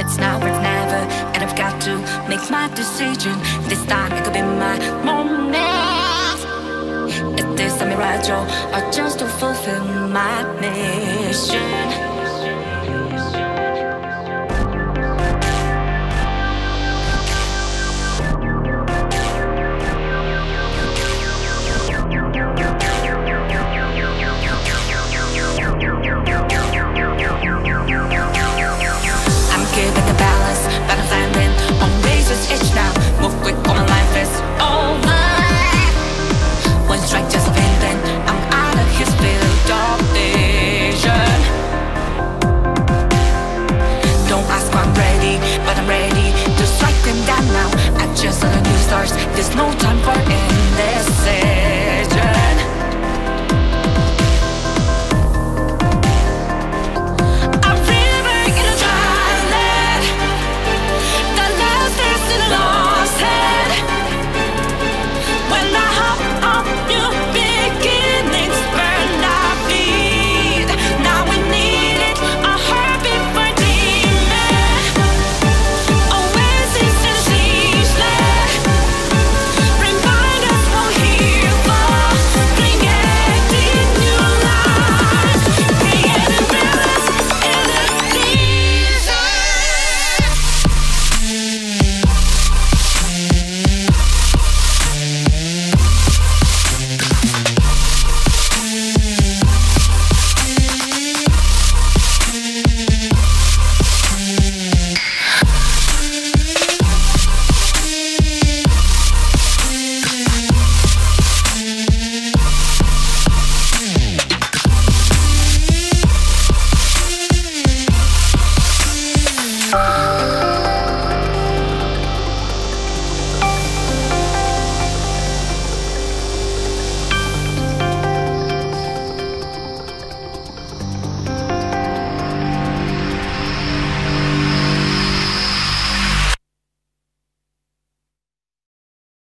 It's now or never, and I've got to make my decision. This time it could be my moment. Is this a mirage or just to fulfill my mission? Just the new stars. There's no time for it.